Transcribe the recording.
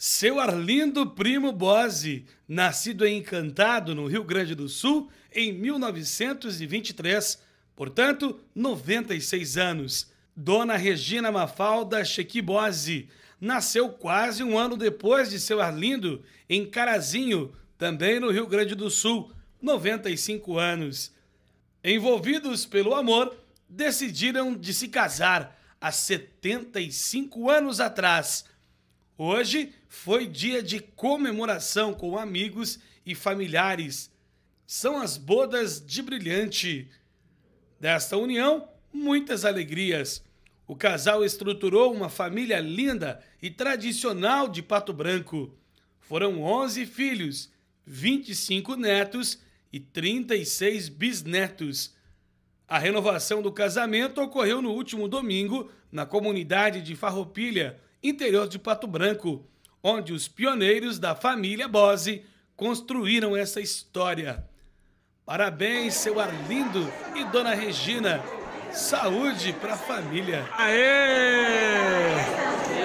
Seu Arlindo Primo Bose, nascido em Encantado, no Rio Grande do Sul, em 1923, portanto, 96 anos. Dona Regina Mafalda Chequi Bose, nasceu quase um ano depois de seu Arlindo, em Carazinho, também no Rio Grande do Sul, 95 anos. Envolvidos pelo amor, decidiram de se casar há 75 anos atrás Hoje foi dia de comemoração com amigos e familiares. São as bodas de brilhante. Desta união, muitas alegrias. O casal estruturou uma família linda e tradicional de Pato Branco. Foram 11 filhos, 25 netos e 36 bisnetos. A renovação do casamento ocorreu no último domingo na comunidade de Farroupilha, interior de Pato Branco, onde os pioneiros da família Bose construíram essa história. Parabéns, seu Arlindo e Dona Regina. Saúde para a família. Aê!